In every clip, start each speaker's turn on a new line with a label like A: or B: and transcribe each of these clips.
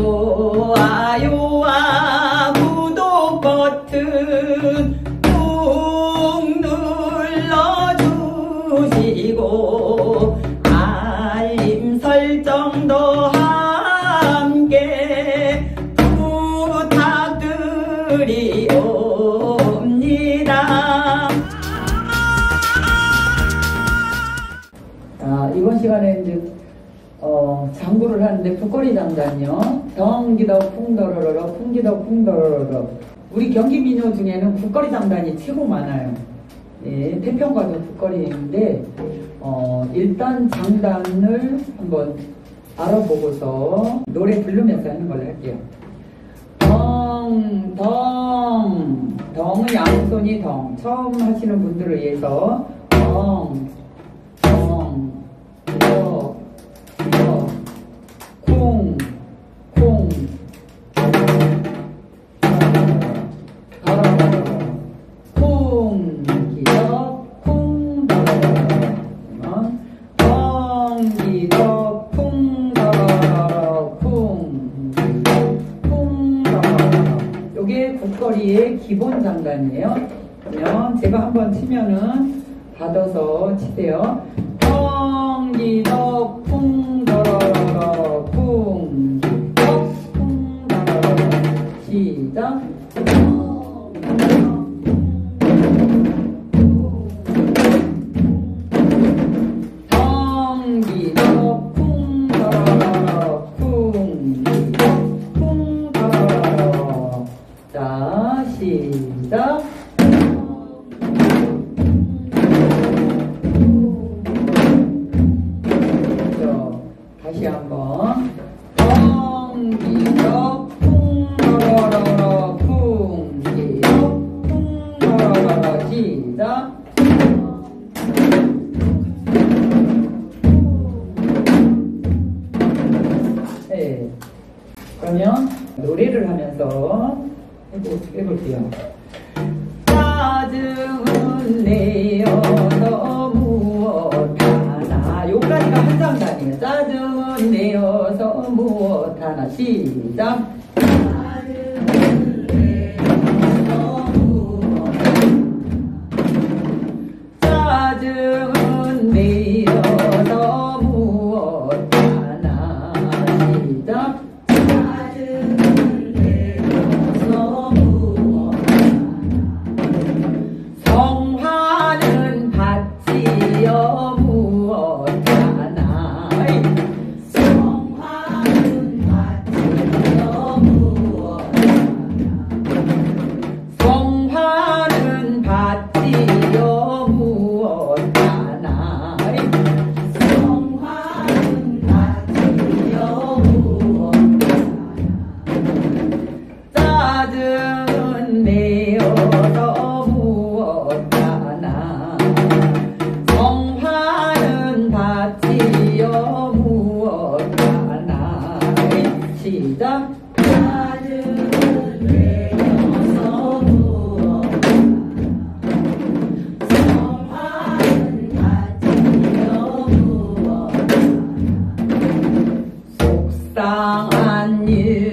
A: 좋아요와 장구를 하는데 북거리 장단이요. 경기도 풍더러러 풍기도 풍더러러 우리 경기 민요 중에는 북거리 장단이 최고 많아요. 예, 태평가도 북거리인데 어, 일단 장단을 한번 알아보고서 노래 부르면서 하는 걸로 할게요. 덩, 덩, 덩은 양손이 덩. 처음 하시는 분들을 위해서 받아서 치세요. 펑기덕 풍 해볼게요. 짜증은 내어 서 무엇하나 요까지가 한 장단이에요. 짜증은 내어서 무엇하나 시작 속상한 일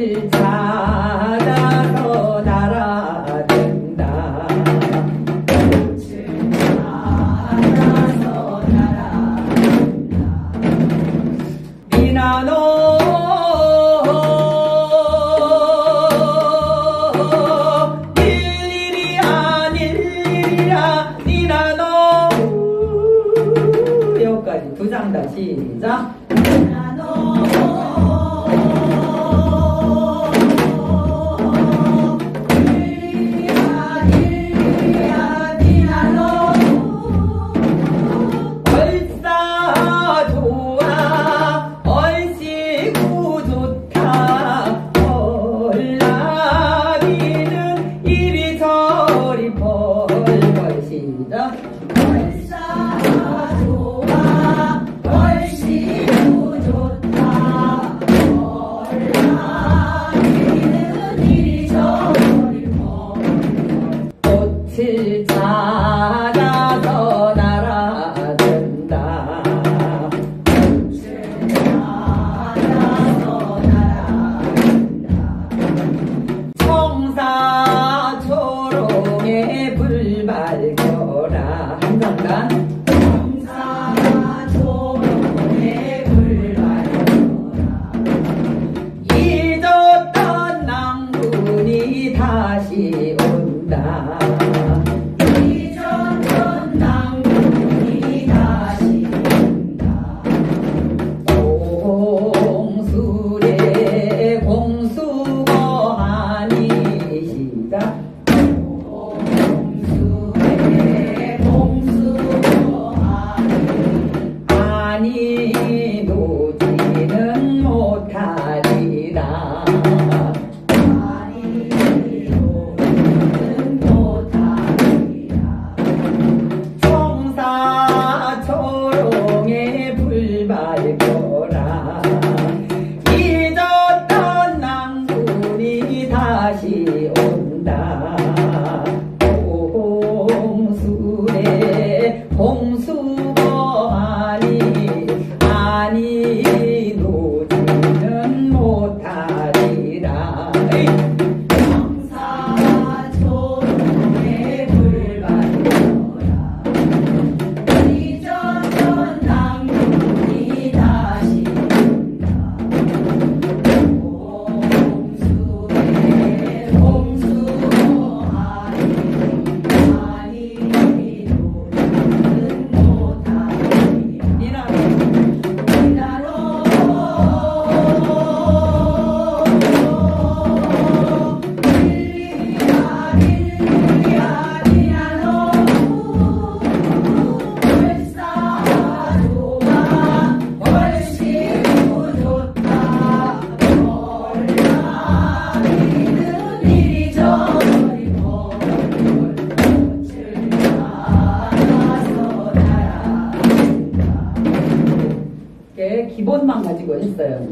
A: It's time.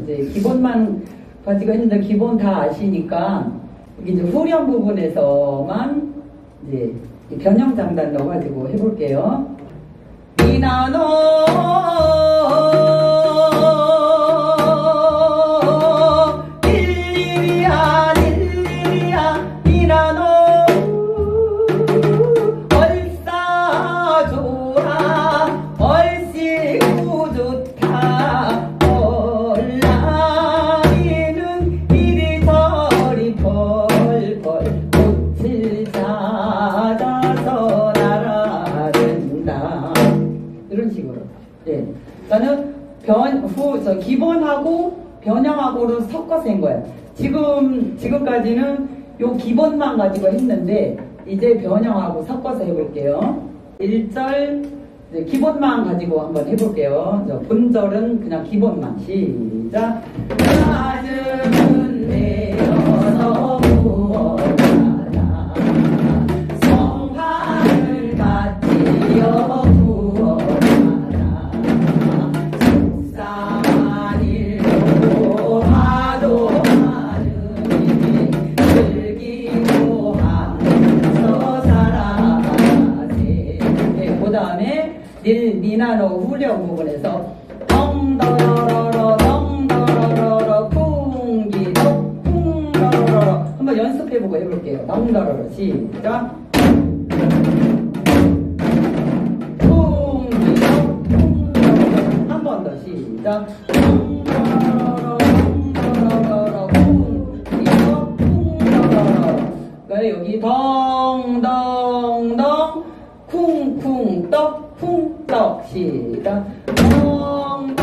A: 이제 기본만 가지고 있는데 기본 다 아시니까 이제 후렴 부분에서만 이제 변형 장단 넣어가지고 해볼게요. 이나노 변, 후, 저 기본하고 변형하고를 섞어서 한 거예요. 지금, 지금까지는 요 기본만 가지고 했는데, 이제 변형하고 섞어서 해볼게요. 1절, 기본만 가지고 한번 해볼게요. 본절은 그냥 기본만. 시작. 그래 여기 덩덩덩 쿵쿵 떡 쿵떡 시작. 덩덩덩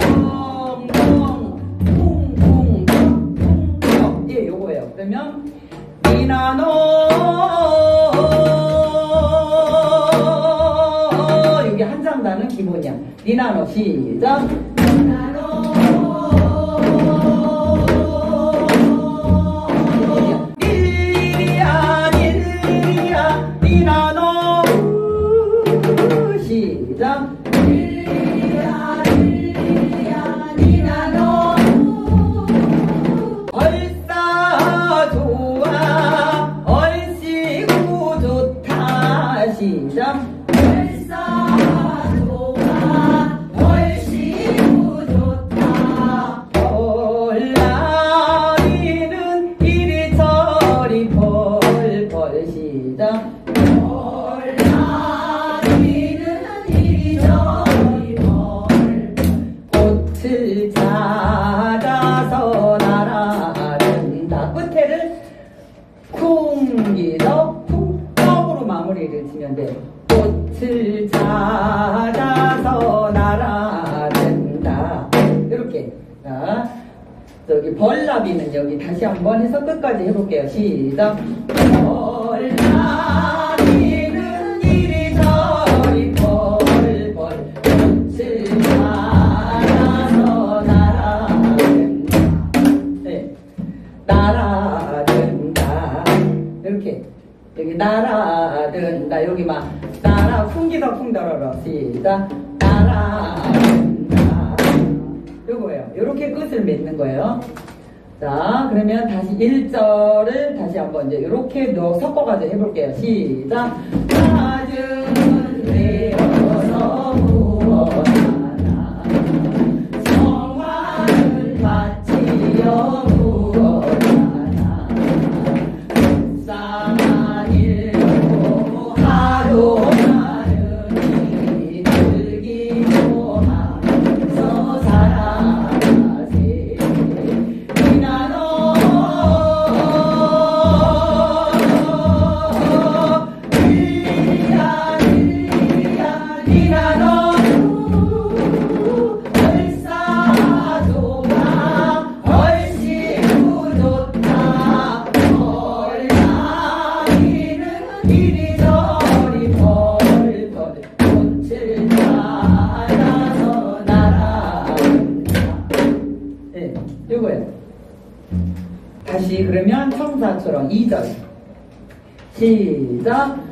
A: 쿵쿵 떡 쿵떡 예 요거예요. 그러면 니나노 여기 한 장단은 기본이야. 니나노 시작. 지면 돼. 꽃을 찾아서 날아든다. 이렇게. 자, 저기 벌나비는 여기 다시 한번 해서 끝까지 해볼게요. 시작. 벌나비는 이 날아든다. 이렇게. 여기 막 날아 풍기다 풍더러러 시작. 날아든다. 요거예요. 요렇게 끝을 맺는 거예요. 자, 그러면 다시 1절을 다시 한번 이제 요렇게 섞어가지고 해볼게요. 시작. 가슴 청사처럼 2절 시작